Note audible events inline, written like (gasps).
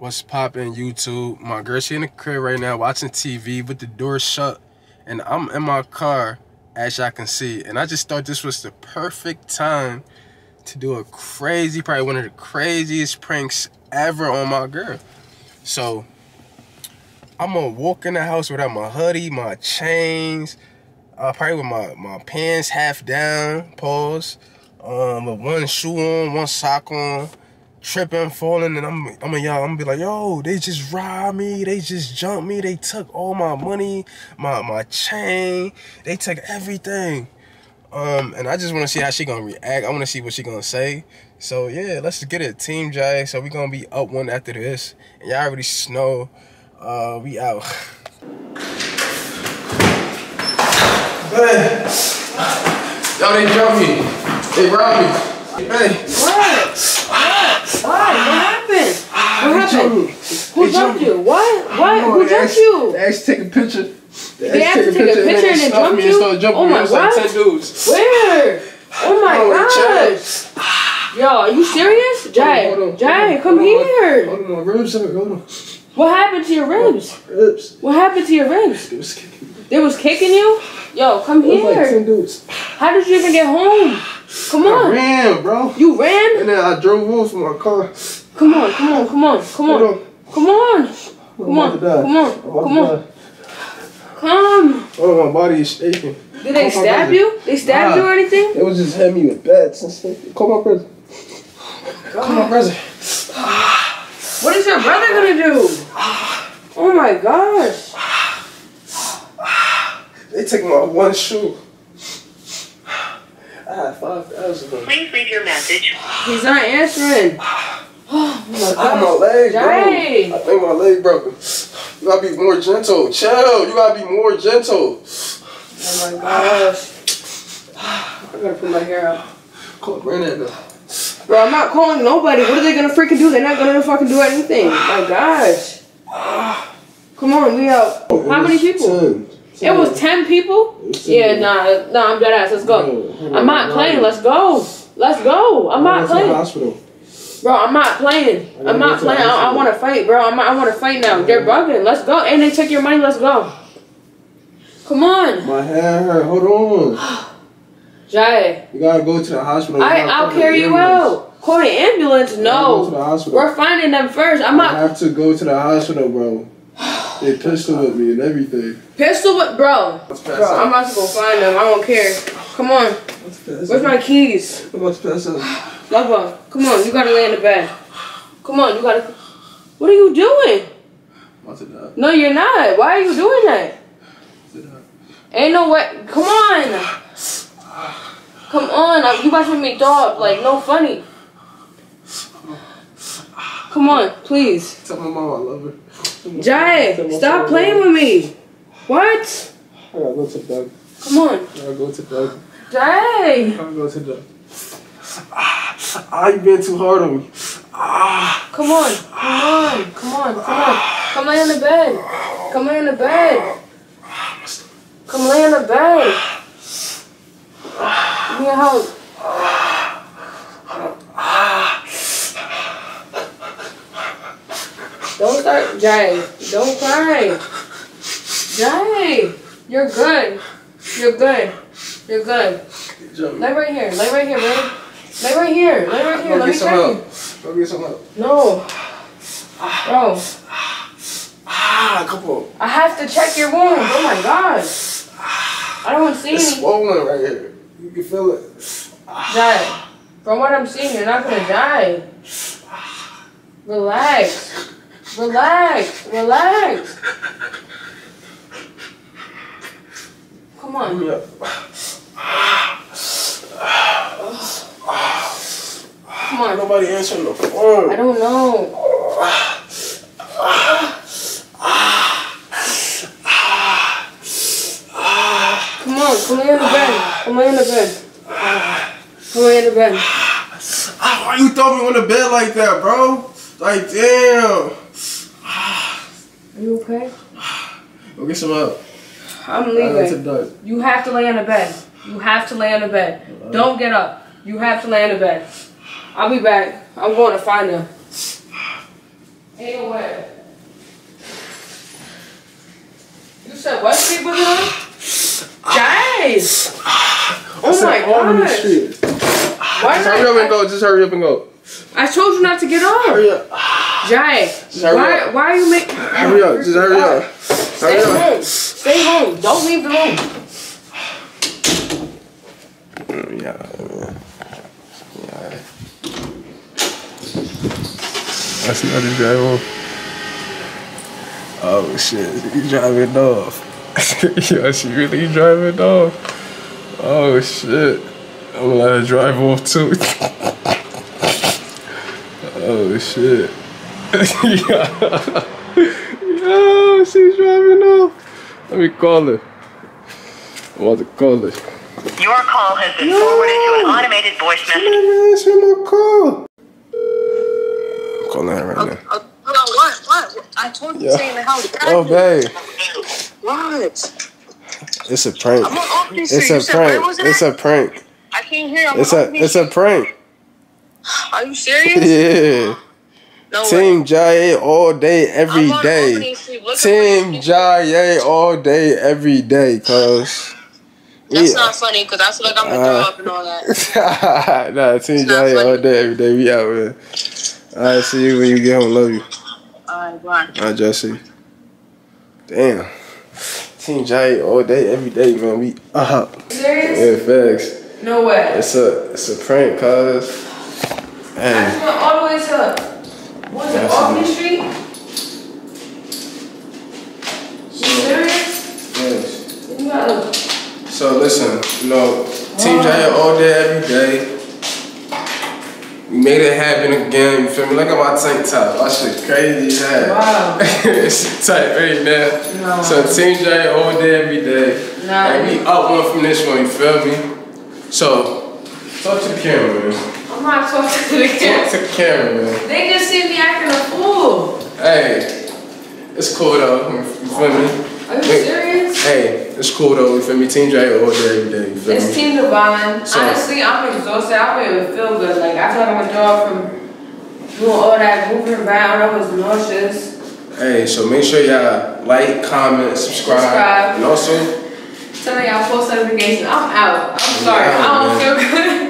What's poppin' YouTube? My girl, she in the crib right now watching TV with the door shut. And I'm in my car, as y'all can see. And I just thought this was the perfect time to do a crazy, probably one of the craziest pranks ever on my girl. So, I'm gonna walk in the house without my hoodie, my chains, uh, probably with my, my pants half down, pause, um, with one shoe on, one sock on, tripping, falling, and I'm, I'm going y'all, I'm gonna be like, yo, they just robbed me, they just jumped me, they took all my money, my my chain, they took everything. Um, and I just want to see how she gonna react. I want to see what she gonna say. So yeah, let's get it, Team J. So we gonna be up one after this, and y'all already know. Uh, we out. Hey, y'all they jumped me. They robbed me. Hey. What? What? What happened? Ah, what happened? Who jumped you? What? What? Who jumped you? They asked to take a picture. They asked to take a picture and then jump you? Oh my was like God. 10 dudes. Where? Oh my gosh. Yo, are you serious? Hold Jay, on, Jay, come here. Hold on, my ribs. Hold on. What happened to your ribs? Ribs. What happened to your ribs? It was kicking me. They was kicking you? Yo, come It was like 10 here. dudes. How did you even get home? Come I on. ran, bro. You ran? And then I drove off in my car. Come on, come on, come on, come Hold on. on. Come on. Come on, about to die. come on, come on. Come. Oh, my body is shaking. Did they Call stab brother. you? They stabbed you or anything? It was just hitting me with bats and stuff. Call my brother. Call my brother. What is your brother gonna do? Oh my gosh. They took my one shoe. I had 5,000 of them. Please leave your message. He's not answering. Oh (sighs) my I had my gosh. leg, bro. Jay. I think my leg broken. You gotta be more gentle. Chill. You gotta be more gentle. Oh my gosh. (sighs) I gotta put my hair up. Call Brandon now. Bro, I'm not calling nobody. What are they gonna freaking do? They're not gonna fucking do anything. My gosh. (sighs) Come on, we out. Oh, How many people? It was 10 people? was 10 Yeah, nah, nah, I'm dead ass. Let's go. No, I'm not playing. Let's go. Let's go. I'm not to the playing. hospital. Bro, I'm not playing. I gotta I'm not playing. I, I want to fight, bro. I'm, I want to fight now. They're bugging. Let's go. And they took your money. Let's go. Come on, My hand hurt. Hold on. (gasps) Jay. You gotta go to the hospital. I, I'll carry you out. Call the ambulance. You Go to No, the hospital. we're finding them first. I'm I not have to go to the hospital, bro. They pistol with me and everything. pistol with bro. Let's Bro, I'm about to go find them. I don't care. Come on. Where's my keys? I'm about to pass out. Lava, come on. You gotta lay in the bed. Come on. You gotta. What are you doing? I'm about to die. No, you're not. Why are you doing that? I'm about to die. Ain't no way. Come on. Come on. You about to make me dog. Like, no funny. Come on, please. Tell my mom I love her. Jay, stop playing with me. What? I gotta go to Doug. Come on. I gotta go to Doug. Jay. I gotta go to Doug. Ah, ah, you being too hard on me. Ah, Come on. Come on. Come on. Come on. Come lay in the bed. Come lay in the bed. Come lay in the bed. Give me a Don't start, Jay. Don't cry. Jay, you're good. You're good. You're good. Lay right here. Lay right here, baby. Lay right here. Lay right here. Go Let me some check you. Go get some help. No. Bro, Ah, on. I have to check your wound. Oh my god. I don't see It's any. swollen right here. You can feel it. Die. From what I'm seeing, you're not gonna die. Relax. Relax. Relax. Come on. me. Come on. Nobody answering the phone. I don't know. Come on, come lay in the bed. Come lay in the bed. Come lay in the bed. Why you throw me on the bed like that, bro? Like, damn. Are you okay? Go get some help. I'm I go to leaving. You have to lay on the bed. You have to lay on the bed. Don't get up. You have to lay on the bed. I'll be back. I'm going to find her. Ain't no way. You said what it on? Guys! Oh my gosh. Why Just hurry up and go. Just hurry up and go. I told you not to get off. Hurry up. Jay, why, up. why are you making... Hurry up. Just hurry up. Stay Hurry up. home. Stay home. Don't leave the room. Mm, Yeah. Yeah. I see how to drive off. Oh shit, you driving off. (laughs) yeah, she really driving off. Oh shit. I'm gonna let her drive off too. (laughs) oh shit. Yeah. Yo, she's driving off. Let me call her. I'm about to call her. Your call has been forwarded to an automated voice message. Man, answer my call. I'm calling her right now. Uh, hold what? What? I told you Yeah. to stay in the house. Oh, babe, What? it's a prank. It's a prank. It's a prank. I can't hear. I'm It's a it's a prank. Are you serious? Yeah. No. Team Jay all day, every I'm on day. Albany Street. Look at Team what- Jay all day, every day, cuz. That's Yeah. not funny because I feel like I'm gonna Uh, throw up and all that. (laughs) nah, Team not Jay all day, every day. We out, man. Alright, see you when you get home. Love you. Alright, bye. Alright, Jesse. Damn. Team Jay all day, every day, man. We up. Serious? Yeah, facts. No way. It's a it's a prank, cuz. I Hey, just went all the way to, what is it, That's Albany it. Street? You serious? yes. You gotta, So listen, you know, Team J all day, every day. We made it happen again. You feel me? Look at my tank top. My shit crazy as hell. Wow. (laughs) it's tight right now. No. So Team J all day, every day. Nah. And we up one from this one. You feel me? So talk to the camera, man. I'm not talking to the camera. Talk to the camera, man. They just see me acting a fool. Hey, it's cool though. You feel me? Are you serious? Hey, it's cool though. You feel me? Team J all day, every day. You feel It's me? Team Devine. So- Honestly, I'm exhausted. I don't even feel good. Like, I told a dog from doing all that moving around. I was nauseous. Hey, so make sure y'all like, comment, subscribe, Subscribe. and also Tell me y'all post notifications. I'm out. I'm sorry. Yeah, I don't man. feel good. (laughs)